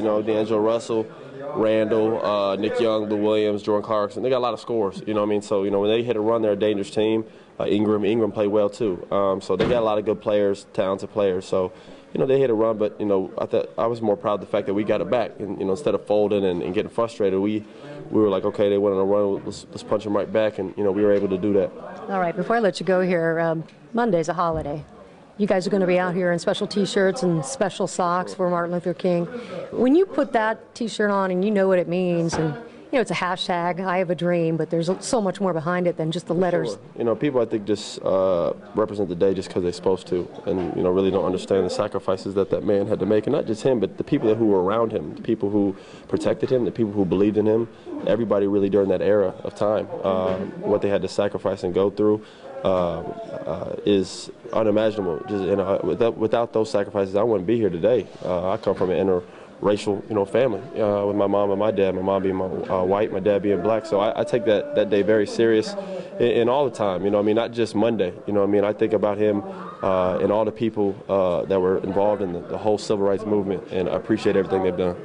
You know, D'Angelo Russell, Randle, uh, Nick Young, Lou Williams, Jordan Clarkson. They got a lot of scores. You know what I mean? So you know when they hit a run, they're a dangerous team. Uh, Ingram, Ingram played well too. Um, so they got a lot of good players, talented players. So you know, they hit a run, but you know, I thought I was more proud of the fact that we got it back. And you know, instead of folding and, and getting frustrated, we we were like, okay, they went on a run, let's, let's, punch them right back, and you know, we were able to do that. All right, before I let you go here, um, Monday's a holiday. You guys are going to be out here in special T-shirts and special socks for Martin Luther King. When you put that T-shirt on and you know what it means, and you know, it's a hashtag, I have a dream, but there's so much more behind it than just the letters. Sure. You know, people I think just uh, represent the day just because they're supposed to and, you know, really don't understand the sacrifices that that man had to make. And not just him, but the people who were around him, the people who protected him, the people who believed in him, everybody really during that era of time, uh, what they had to sacrifice and go through. Uh, uh, is unimaginable. Just you know, without, without those sacrifices, I wouldn't be here today. Uh, I come from an inner racial, you know, family uh, with my mom and my dad. My mom being my, uh, white, my dad being black. So I, I, take that, that day very serious and all the time. You know, I mean, not just Monday. You know, I mean, I think about him uh, and all the people uh, that were involved in the, the whole civil rights movement, and I appreciate everything they've done.